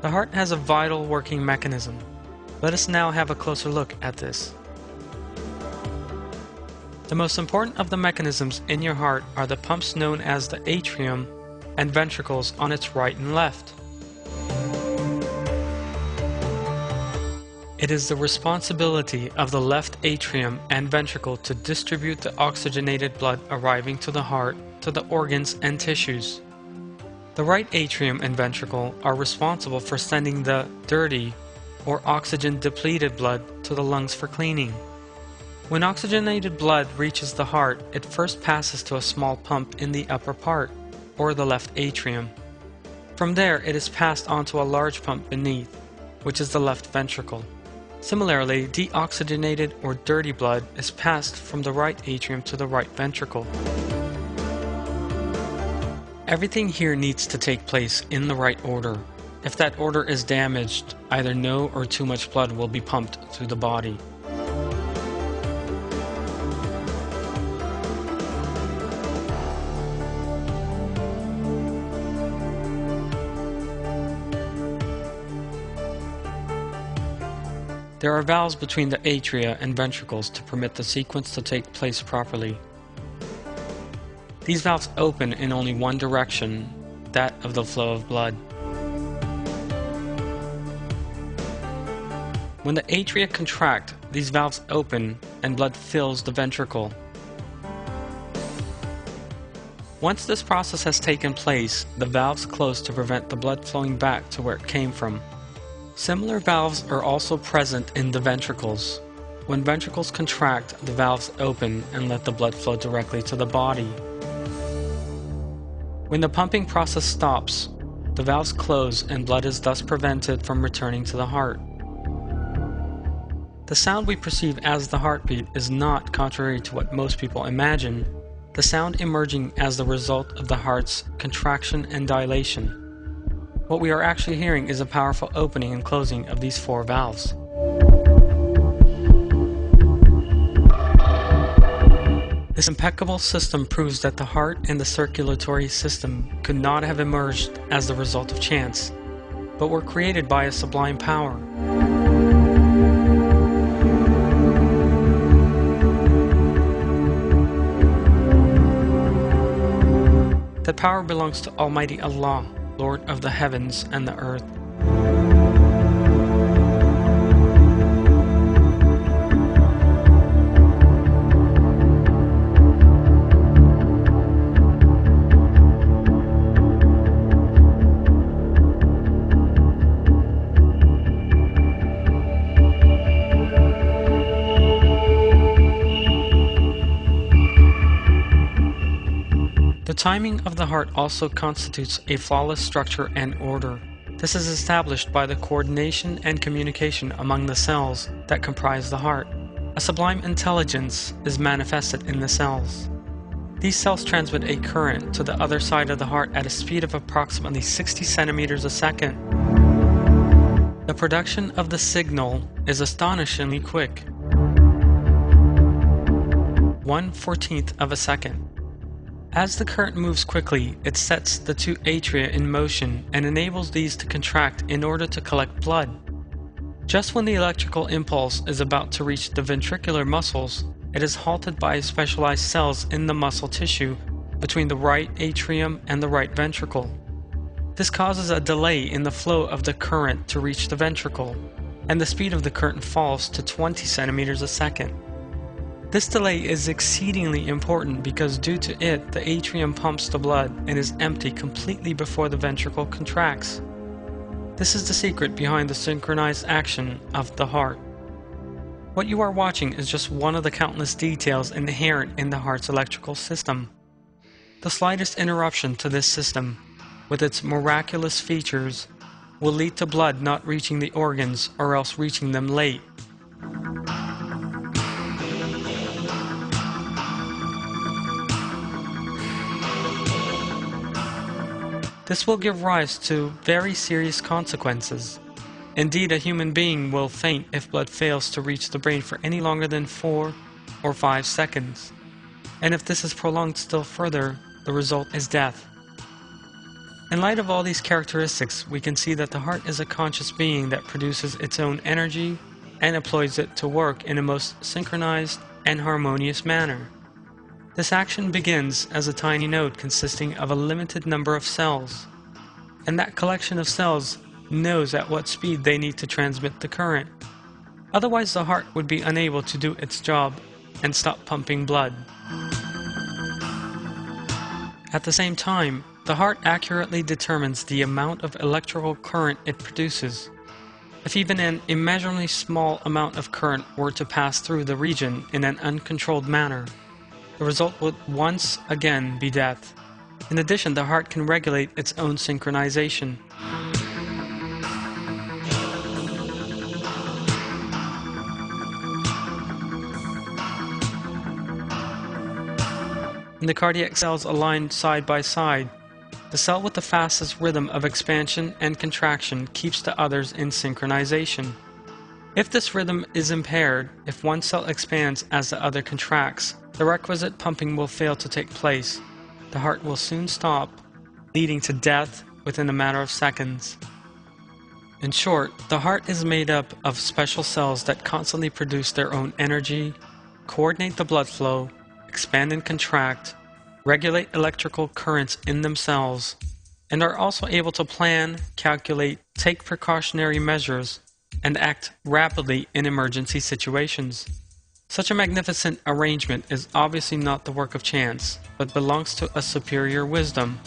The heart has a vital working mechanism. Let us now have a closer look at this. The most important of the mechanisms in your heart are the pumps known as the atrium and ventricles on its right and left. It is the responsibility of the left atrium and ventricle to distribute the oxygenated blood arriving to the heart to the organs and tissues. The right atrium and ventricle are responsible for sending the dirty or oxygen depleted blood to the lungs for cleaning. When oxygenated blood reaches the heart, it first passes to a small pump in the upper part, or the left atrium. From there, it is passed onto a large pump beneath, which is the left ventricle. Similarly, deoxygenated or dirty blood is passed from the right atrium to the right ventricle. Everything here needs to take place in the right order. If that order is damaged, either no or too much blood will be pumped through the body. There are valves between the atria and ventricles to permit the sequence to take place properly. These valves open in only one direction, that of the flow of blood. When the atria contract, these valves open and blood fills the ventricle. Once this process has taken place, the valves close to prevent the blood flowing back to where it came from. Similar valves are also present in the ventricles. When ventricles contract, the valves open and let the blood flow directly to the body. When the pumping process stops, the valves close and blood is thus prevented from returning to the heart. The sound we perceive as the heartbeat is not contrary to what most people imagine, the sound emerging as the result of the heart's contraction and dilation. What we are actually hearing is a powerful opening and closing of these four valves. This impeccable system proves that the heart and the circulatory system could not have emerged as the result of chance, but were created by a sublime power. That power belongs to Almighty Allah. Lord of the heavens and the earth. Timing of the heart also constitutes a flawless structure and order. This is established by the coordination and communication among the cells that comprise the heart. A sublime intelligence is manifested in the cells. These cells transmit a current to the other side of the heart at a speed of approximately 60 centimeters a second. The production of the signal is astonishingly quick. 1 14th of a second. As the current moves quickly, it sets the two atria in motion and enables these to contract in order to collect blood. Just when the electrical impulse is about to reach the ventricular muscles, it is halted by specialized cells in the muscle tissue between the right atrium and the right ventricle. This causes a delay in the flow of the current to reach the ventricle, and the speed of the current falls to 20 centimeters a second. This delay is exceedingly important because due to it, the atrium pumps the blood and is empty completely before the ventricle contracts. This is the secret behind the synchronized action of the heart. What you are watching is just one of the countless details inherent in the heart's electrical system. The slightest interruption to this system, with its miraculous features, will lead to blood not reaching the organs or else reaching them late. This will give rise to very serious consequences. Indeed, a human being will faint if blood fails to reach the brain for any longer than 4 or 5 seconds. And if this is prolonged still further, the result is death. In light of all these characteristics, we can see that the heart is a conscious being that produces its own energy and employs it to work in a most synchronized and harmonious manner. This action begins as a tiny node consisting of a limited number of cells, and that collection of cells knows at what speed they need to transmit the current. Otherwise, the heart would be unable to do its job and stop pumping blood. At the same time, the heart accurately determines the amount of electrical current it produces. If even an immeasurably small amount of current were to pass through the region in an uncontrolled manner, the result would once again be death. In addition, the heart can regulate its own synchronization. When the cardiac cells align side by side, the cell with the fastest rhythm of expansion and contraction keeps the others in synchronization. If this rhythm is impaired, if one cell expands as the other contracts, the requisite pumping will fail to take place. The heart will soon stop, leading to death within a matter of seconds. In short, the heart is made up of special cells that constantly produce their own energy, coordinate the blood flow, expand and contract, regulate electrical currents in themselves, and are also able to plan, calculate, take precautionary measures, and act rapidly in emergency situations. Such a magnificent arrangement is obviously not the work of chance, but belongs to a superior wisdom.